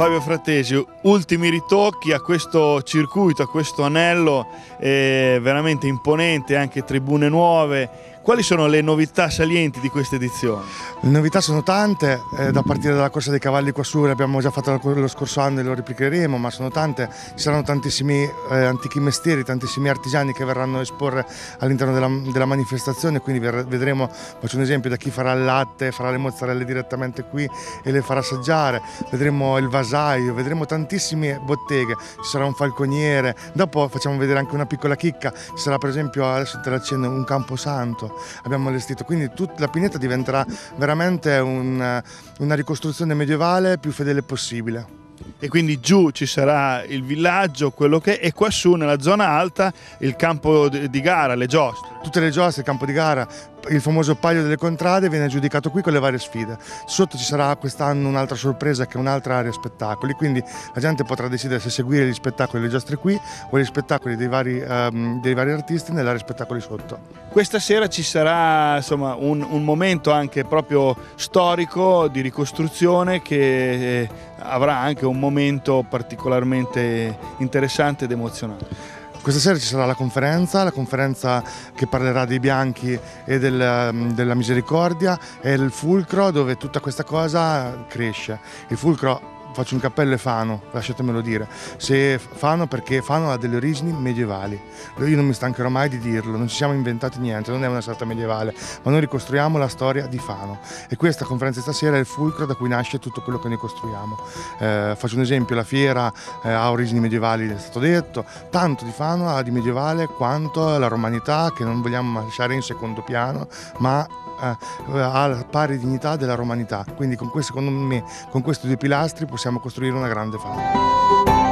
Frattesi, ultimi ritocchi a questo circuito, a questo anello eh, veramente imponente, anche tribune nuove. Quali sono le novità salienti di questa edizione? Le novità sono tante, eh, da partire dalla corsa dei cavalli qua su, l'abbiamo già fatto lo scorso anno e lo riplicheremo, ma sono tante, ci saranno tantissimi eh, antichi mestieri, tantissimi artigiani che verranno a esporre all'interno della, della, manifestazione, quindi vedremo, faccio un esempio, da chi farà il latte, farà le mozzarelle direttamente qui e le farà assaggiare, vedremo il vasaio, vedremo tantissime botteghe, ci sarà un falconiere, dopo facciamo vedere anche una piccola chicca, ci sarà per esempio, adesso te la accenno, un camposanto, abbiamo allestito, quindi tut, la pineta diventerà veramente un, una ricostruzione medievale più fedele possibile e quindi giù ci sarà il villaggio, quello che è, e qua su nella zona alta il campo di gara, le giostre. Tutte le giostre, il campo di gara, il famoso paio delle contrade viene giudicato qui con le varie sfide. Sotto ci sarà quest'anno un'altra sorpresa che è un'altra area spettacoli, quindi la gente potrà decidere se seguire gli spettacoli delle giostre qui o gli spettacoli dei vari, um, dei vari artisti nell'area spettacoli sotto. Questa sera ci sarà insomma, un, un momento anche proprio storico di ricostruzione che eh, avrà anche un momento particolarmente interessante ed emozionante. Questa sera ci sarà la conferenza, la conferenza che parlerà dei bianchi e del, della misericordia e il fulcro dove tutta questa cosa cresce. Il fulcro faccio un cappello e Fano, lasciatemelo dire. Se Fano perché Fano ha delle origini medievali. Io non mi stancherò mai di dirlo, non ci siamo inventati niente, non è una sorta medievale, ma noi ricostruiamo la storia di Fano. E questa conferenza stasera è il fulcro da cui nasce tutto quello che noi costruiamo. Eh, faccio un esempio, la fiera eh, ha origini medievali, è stato detto, tanto di Fano ha di medievale quanto la romanità che non vogliamo lasciare in secondo piano, ma eh, ha la pari dignità della romanità. Quindi con questo, secondo me, con questi due pilastri possiamo costruire una grande fama.